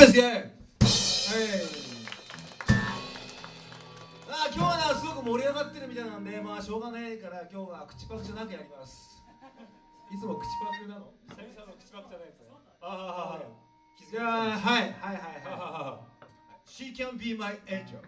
ペスゲーはい。あ今日はなすごく盛り上がってるみたいなんでまあしょうがないから今日は口パクじゃなくやります。いつも口パクなの？久々の口パクじゃないですねああ気づいやはいはいはいはい。She can be my angel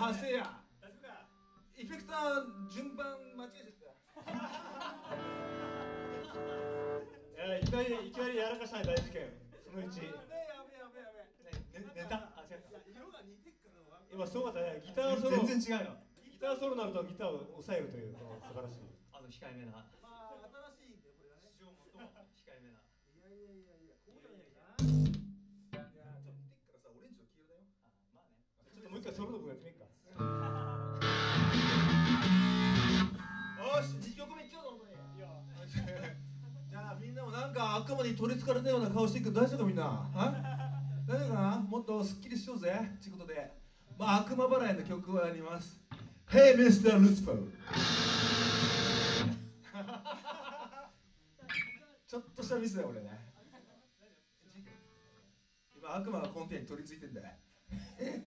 発生や大丈夫かエフェクター順番間違えちゃっいやいきなりいきなりやらかしたね大事件その1たやべやべやべやべねネタあ違う色が似てっからわ今すごかったねギターソロ全然違うよギターソロになるとギターを抑えるという素晴らしいあの控えめなまあ新しいんでこれがね史上最も控えめないやいやいやいやこうじゃないかないやちょっと似てっからさオレンジと黄色だよあまあねちょっともう一回ソロの部悪魔に取りつかれたような顔していく大丈夫かみんな。は大丈夫かな？もっとすっきりしようぜ。ということで。まあ悪魔払いの曲をやります。Hey Mr. Lucifer ちょっとしたミスだよ俺ね。今悪魔が根底に取り付いてんだよ。